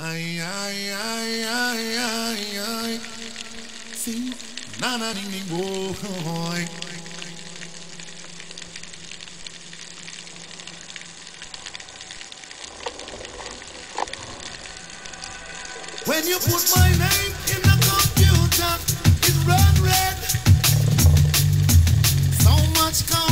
Ay, ay, ay, ay, ay, ay. See? Na na ding ding boy. When you put my name in the computer, it run red. So much. Con-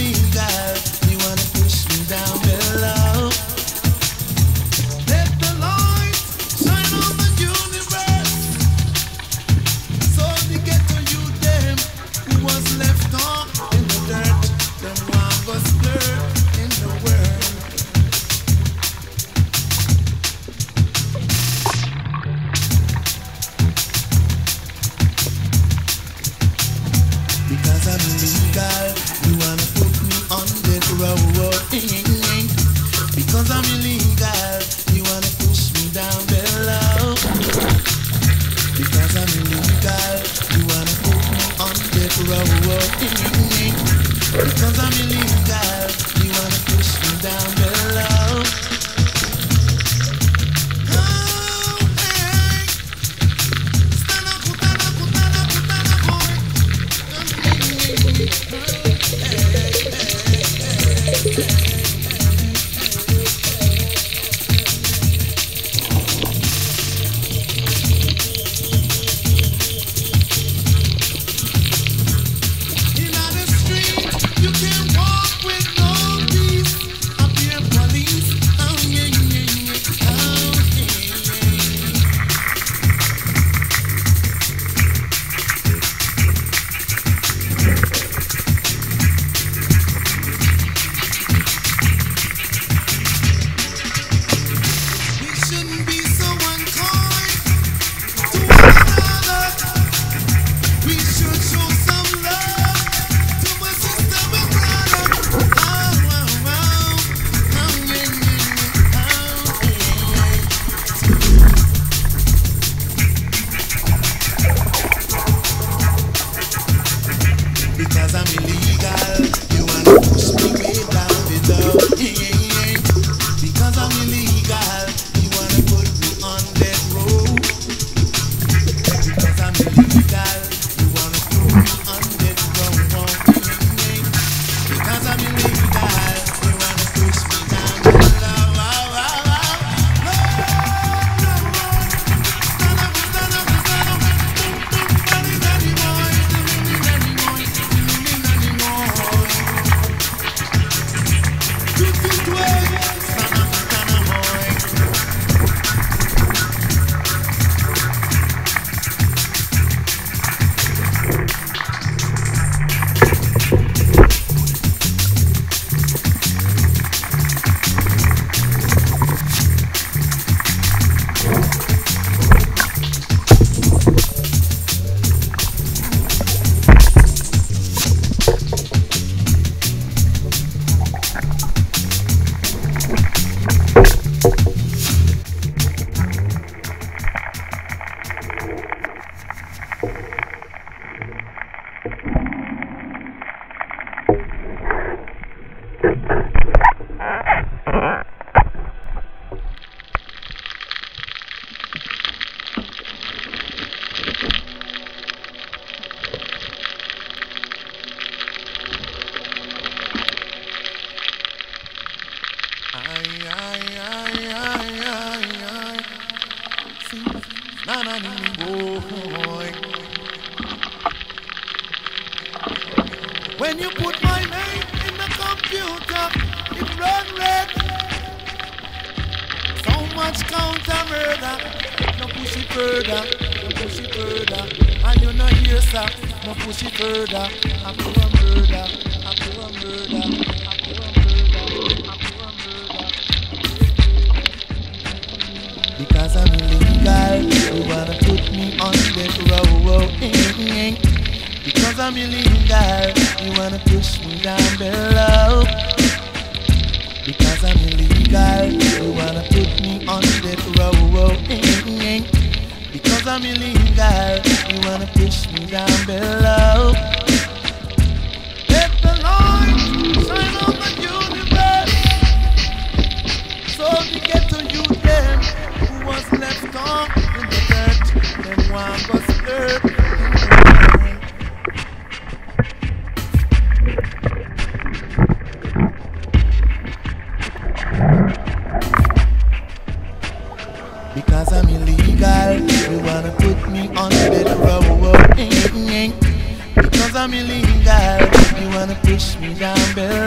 in. Because I'm in these guys. When you put my name in the computer, it run red. So much counter murder. No push it further, no push it further. And you not here, sir. No push it further. I do a murder, I do a murder. because I'm illegal. You wanna put me on death row, because I'm illegal. You wanna push me down below because I'm illegal. You wanna reach me down below.